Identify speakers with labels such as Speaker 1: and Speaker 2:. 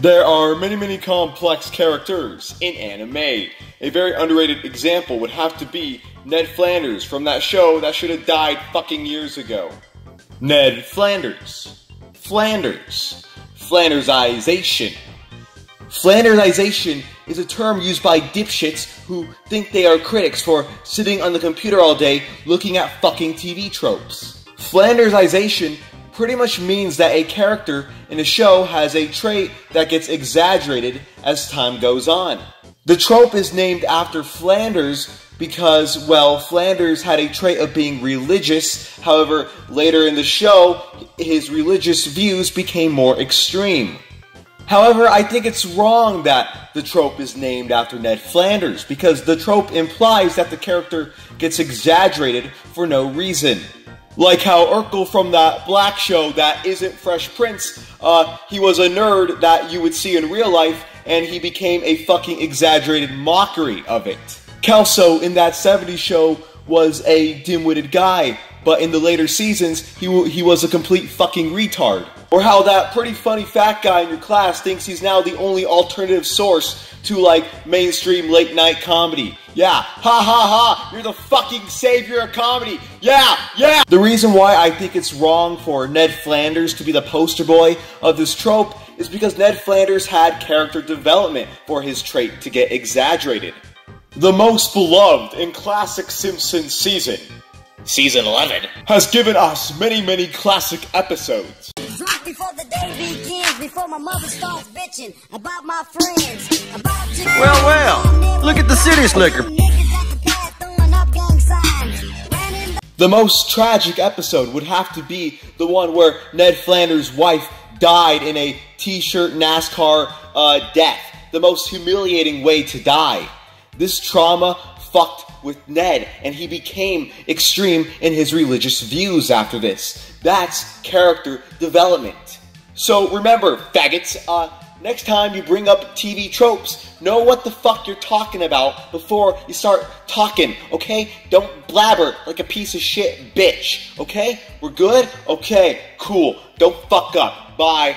Speaker 1: There are many, many complex characters in anime. A very underrated example would have to be Ned Flanders from that show that should have died fucking years ago. Ned Flanders. Flanders. Flandersization. Flandersization is a term used by dipshits who think they are critics for sitting on the computer all day looking at fucking TV tropes. Flandersization pretty much means that a character in a show has a trait that gets exaggerated as time goes on. The trope is named after Flanders because, well, Flanders had a trait of being religious. However, later in the show, his religious views became more extreme. However, I think it's wrong that the trope is named after Ned Flanders because the trope implies that the character gets exaggerated for no reason. Like how Urkel from that black show that isn't Fresh Prince, uh, he was a nerd that you would see in real life, and he became a fucking exaggerated mockery of it. Kelso in that 70s show was a dim-witted guy, but in the later seasons, he, he was a complete fucking retard. Or how that pretty funny fat guy in your class thinks he's now the only alternative source to like mainstream late night comedy. Yeah, ha ha ha, you're the fucking savior of comedy. Yeah, yeah. The reason why I think it's wrong for Ned Flanders to be the poster boy of this trope is because Ned Flanders had character development for his trait to get exaggerated. The most beloved in classic Simpsons season,
Speaker 2: Season 11.
Speaker 1: has given us many, many classic episodes.
Speaker 3: Before my mother starts bitching about my friends. About to
Speaker 4: Well, well, look at the city slicker.
Speaker 3: The pad throwing up gang signs. Ran in the
Speaker 1: The most tragic episode would have to be the one where Ned Flanders' wife died in a t-shirt NASCAR uh, death. The most humiliating way to die. This trauma fucked with Ned, and he became extreme in his religious views after this. That's character development. So remember, faggots, uh, next time you bring up TV tropes, know what the fuck you're talking about before you start talking, okay? Don't blabber like a piece of shit bitch, okay? We're good? Okay, cool. Don't fuck up. Bye.